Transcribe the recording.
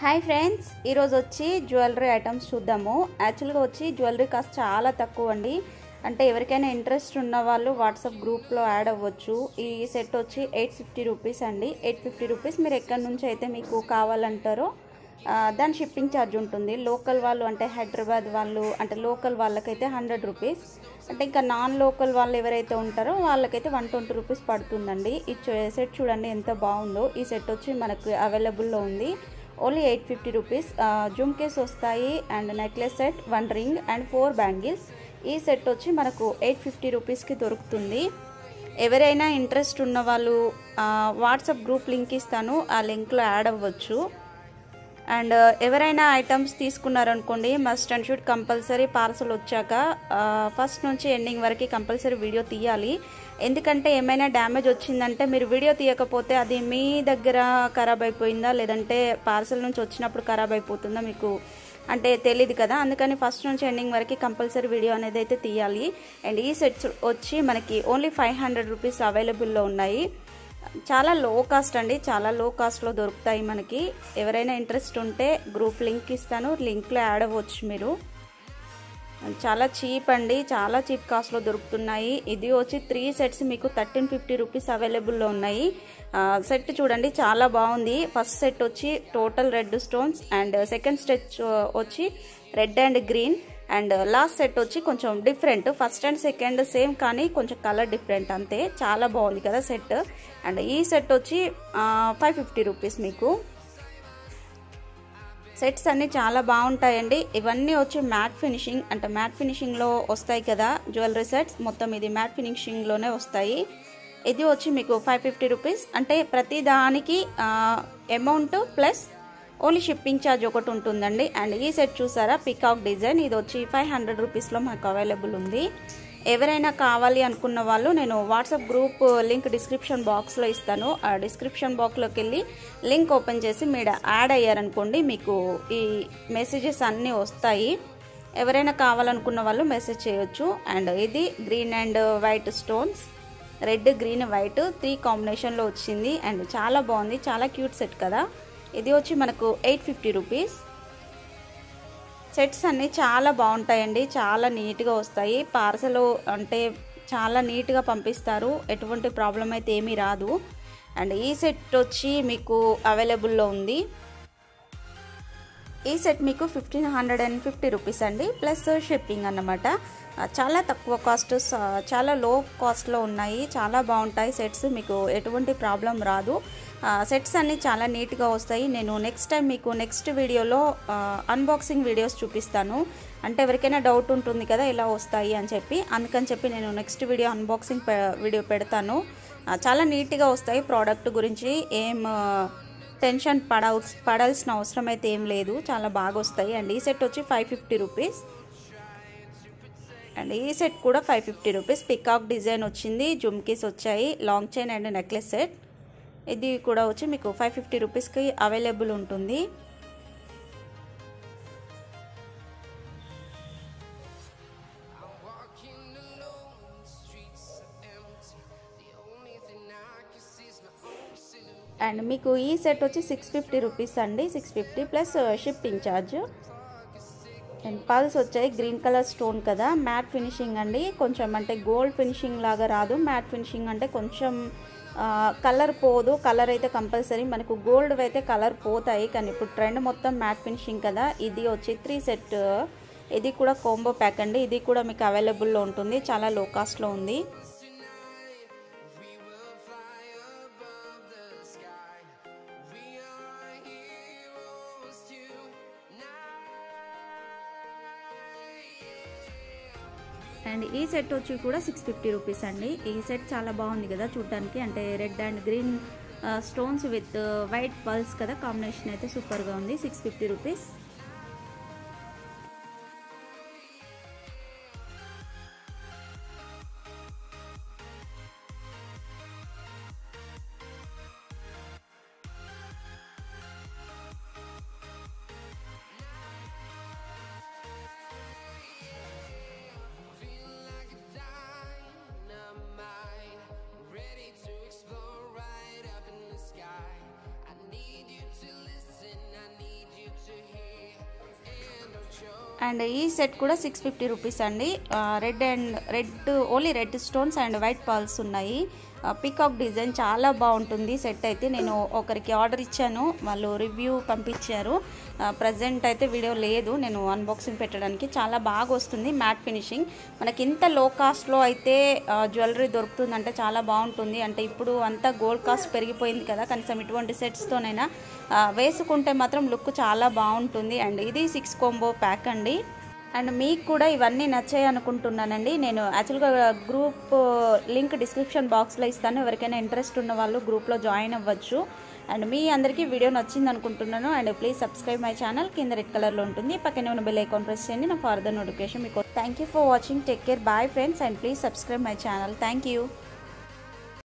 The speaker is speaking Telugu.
హాయ్ ఫ్రెండ్స్ ఈరోజు వచ్చి జ్యువెలరీ ఐటమ్స్ చూద్దాము. యాక్చువల్గా వచ్చి జ్యువెలరీ కాస్ట్ చాలా తక్కువ అండి. అంటే ఎవరికైనా ఇంట్రెస్ట్ ఉన్న వాళ్ళు వాట్సాప్ గ్రూప్లో యాడ్ అవ్వచ్చు. ఈ సెట్ వచ్చి ఎయిట్ ఫిఫ్టీ రూపీస్ అండి. ఎయిట్ ఫిఫ్టీ రూపీస్ మీరు ఎక్కడి నుంచి అయితే మీకు కావాలంటారో దాని షిప్పింగ్ ఛార్జ్ ఉంటుంది. లోకల్ వాళ్ళు అంటే హైదరాబాద్ వాళ్ళు అంటే లోకల్ వాళ్ళకైతే హండ్రెడ్ రూపీస్. అంటే ఇంకా నాన్ లోకల్ వాళ్ళు ఎవరైతే ఉంటారో వాళ్ళకైతే వన్ ట్వంటీ రూపీస్ పడుతుందండి. ఈ సెట్ చూడండి ఎంత బాగుందో. ఈ సెట్ వచ్చి మనకు అవైలబుల్లో ఉంది. Only eight fifty rupees. Jhumkas వస్తాయి and necklace set one ring and four bangles. ఈ సెట్ వచ్చి మనకు ఎయిట్ ఫిఫ్టీ రూపీస్కి దొరుకుతుంది. ఎవరైనా ఇంట్రెస్ట్ ఉన్న వాళ్ళు వాట్సాప్ గ్రూప్ లింక్ ఇస్తాను. ఆ లింక్లో యాడ్ అవ్వచ్చు. అండ్ uh, ఎవరైనా items తీసుకున్నారనుకోండి must and should compulsory parcel వచ్చాక uh, ఫస్ట్ నుంచి ఎండింగ్ వరకు కంపల్సరీ వీడియో తీయాలి. ఎందుకంటే ఏమైనా డ్యామేజ్ వచ్చిందంటే మీరు వీడియో తీయకపోతే అది మీ దగ్గర ఖరాబ్ అయిపోయిందా లేదంటే పార్సల్ నుంచి వచ్చినప్పుడు ఖరాబ్ అయిపోతుందా మీకు? అంటే తెలియదు కదా అందుకని ఫస్ట్ నుంచి ఎండింగ్ వరకు కంపల్సరీ వీడియో అనేది అయితే తీయాలి. అండ్ ఈ సెట్స్ వచ్చి మనకి ఓన్లీ ఫైవ్ హండ్రెడ్ రూపీస్ అవైలబుల్లో ఉన్నాయి. చాలా లో కాస్ట్ అండి. చాలా లో కాస్ట్లో దొరుకుతాయి మనకి. ఎవరైనా ఇంట్రెస్ట్ ఉంటే గ్రూప్ లింక్ ఇస్తాను. లింక్లో యాడ్ అవ్వచ్చు మీరు. చాలా చీప్ అండి. చాలా చీప్ కాస్ట్లో దొరుకుతున్నాయి. ఇది వచ్చి త్రీ సెట్స్ మీకు థర్టీన్ ఫిఫ్టీ రూపీస్ అవైలబుల్లో ఉన్నాయి. సెట్ చూడండి. చాలా బాగుంది. ఫస్ట్ సెట్ వచ్చి total red stones and second set వచ్చి red and green and last set వచ్చి కొంచెం different. First and second same కానీ కొంచెం కలర్ డిఫరెంట్ అంతే. చాలా బాగుంది కదా సెట్. అండ్ ఈ సెట్ వచ్చి ఫైవ్ ఫిఫ్టీ రూపీస్ మీకు. సెట్స్ అన్నీ చాలా బాగుంటాయండి. ఇవన్నీ వచ్చి మ్యాట్ ఫినిషింగ్ అంటే మ్యాట్ ఫినిషింగ్లో వస్తాయి కదా జ్యువెలరీ సెట్స్. మొత్తం ఇది మ్యాట్ ఫినిషింగ్లోనే వస్తాయి. ఇది వచ్చి మీకు ఫైవ్ ఫిఫ్టీ రూపీస్. అంటే ప్రతి దానికి amount plus only shipping charge ఒకటి ఉంటుందండి. అండ్ ఈ సెట్ చూసారా? Peacock design. ఇది వచ్చి ఫైవ్ హండ్రెడ్ రూపీస్లో మనకు అవైలబుల్ ఉంది. ఎవరైనా కావాలి అనుకున్న వాళ్ళు నేను వాట్సాప్ గ్రూప్ లింక్ డిస్క్రిప్షన్ బాక్స్లో ఇస్తాను. ఆ డిస్క్రిప్షన్ బాక్స్లోకి వెళ్ళి లింక్ ఓపెన్ చేసి మీరు యాడ్ అయ్యారనుకోండి మీకు ఈ మెసేజెస్ అన్నీ వస్తాయి. ఎవరైనా కావాలనుకున్న వాళ్ళు మెసేజ్ చేయొచ్చు. అండ్ ఇది green and white stones red green white three కాంబినేషన్లో వచ్చింది. అండ్ చాలా బాగుంది. చాలా క్యూట్ సెట్ కదా. ఇది వచ్చి మనకు ఎయిట్ ఫిఫ్టీ రూపీస్. సెట్స్ అన్నీ చాలా బాగుంటాయండి. చాలా నీట్గా వస్తాయి. పార్సల్ అంటే చాలా నీట్గా పంపిస్తారు. ఎటువంటి ప్రాబ్లం అయితే ఏమీ రాదు. అండ్ ఈ సెట్ వచ్చి మీకు అవైలబుల్లో ఉంది. ఈ సెట్ మీకు fifteen hundred and fifty rupees అండి. ప్లస్ షిప్పింగ్ అన్నమాట. చాలా తక్కువ కాస్ట్ చాలా లో కాస్ట్లో ఉన్నాయి. చాలా బాగుంటాయి సెట్స్. మీకు ఎటువంటి ప్రాబ్లం రాదు. సెట్స్ అన్నీ చాలా నీట్గా వస్తాయి. నేను నెక్స్ట్ టైం మీకు నెక్స్ట్ వీడియోలో అన్బాక్సింగ్ వీడియోస్ చూపిస్తాను. అంటే ఎవరికైనా డౌట్ ఉంటుంది కదా ఇలా వస్తాయి అని చెప్పి. అందుకని చెప్పి నేను నెక్స్ట్ వీడియో అన్బాక్సింగ్ వీడియో పెడతాను. చాలా నీట్గా వస్తాయి ప్రోడక్ట్ గురించి. ఏం టెన్షన్ పడవ పడాల్సిన అవసరం అయితే ఏం లేదు. చాలా బాగా వస్తాయి. అండ్ ఈ సెట్ వచ్చి ఫైవ్ ఫిఫ్టీ రూపీస్ అండ్ ఈ సెట్ కూడా five fifty rupees peacock design వచ్చింది. జుమ్కీస్ వచ్చాయి. Long chain and necklace set ఇది కూడా వచ్చి మీకు ఫైవ్ ఫిఫ్టీ రూపీస్కి అవైలబుల్ ఉంటుంది. అండ్ మీకు ఈ సెట్ వచ్చి సిక్స్ ఫిఫ్టీ రూపీస్ అండి. Six fifty plus shifting charge and pearls వచ్చాయి గ్రీన్ కలర్ స్టోన్ కదా. మ్యాట్ ఫినిషింగ్ అండి. కొంచెం అంటే గోల్డ్ ఫినిషింగ్ లాగా రాదు. మ్యాట్ ఫినిషింగ్ అంటే కొంచెం కలర్ పోదు కలర్ అయితే కంపల్సరీ. మనకు గోల్డ్ అయితే కలర్ పోతాయి. కానీ ఇప్పుడు ట్రెండ్ మొత్తం మ్యాట్ ఫినిషింగ్ కదా. ఇది వచ్చి త్రీ సెట్ ఇది కూడా కోంబో ప్యాక్ అండి. ఇది కూడా మీకు అవైలబుల్లో ఉంటుంది. చాలా లో కాస్ట్లో ఉంది. అండ్ ఈ సెట్ వచ్చి కూడా సిక్స్ ఫిఫ్టీ రూపీస్ అండి. ఈ సెట్ చాలా బాగుంది కదా చూడడానికి. అంటే red and green stones with white pearls కదా కాంబినేషన్ అయితే సూపర్గా ఉంది. Six fifty rupees. అండ్ ఈ సెట్ కూడా సిక్స్ ఫిఫ్టీ రూపీస్ అండి. Red and red only red stones and white pearls ఉన్నాయి. పికాక్ డిజైన్ చాలా బాగుంటుంది. సెట్ అయితే నేను ఒకరికి ఆర్డర్ ఇచ్చాను. వాళ్ళు రివ్యూ పంపించారు. ప్రజెంట్ అయితే వీడియో లేదు. నేను అన్బాక్సింగ్ పెట్టడానికి చాలా బాగా వస్తుంది మ్యాట్ ఫినిషింగ్ మనకి ఇంత లో కాస్ట్లో అయితే జ్యువెలరీ దొరుకుతుందంటే చాలా బాగుంటుంది. అంటే ఇప్పుడు అంతా గోల్డ్ కాస్ట్ పెరిగిపోయింది కదా. కనీసం ఇటువంటి సెట్స్తోనైనా వేసుకుంటే మాత్రం లుక్ చాలా బాగుంటుంది. అండ్ ఇది సిక్స్ కోంబో ప్యాక్ అండి. అండ్ మీకు కూడా ఇవన్నీ నచ్చాయి అనుకుంటున్నానండి. నేను యాక్చువల్గా గ్రూప్ లింక్ డిస్క్రిప్షన్ బాక్స్లో ఇస్తాను. ఎవరికైనా ఇంట్రెస్ట్ ఉన్న వాళ్ళు గ్రూప్లో జాయిన్ అవ్వచ్చు. అండ్ మీ అందరికీ వీడియో నచ్చింది అనుకుంటున్నాను. And please subscribe my channel కింద రెడ్ కలర్లో ఉంటుంది. పక్కనే ఉన్న బెల్ ఐకాన్ ప్రెస్ చేయండి. నా ఫర్దర్ నోటిఫికేషన్ మీకు thank you for watching take care bye friends and please subscribe my channel thank you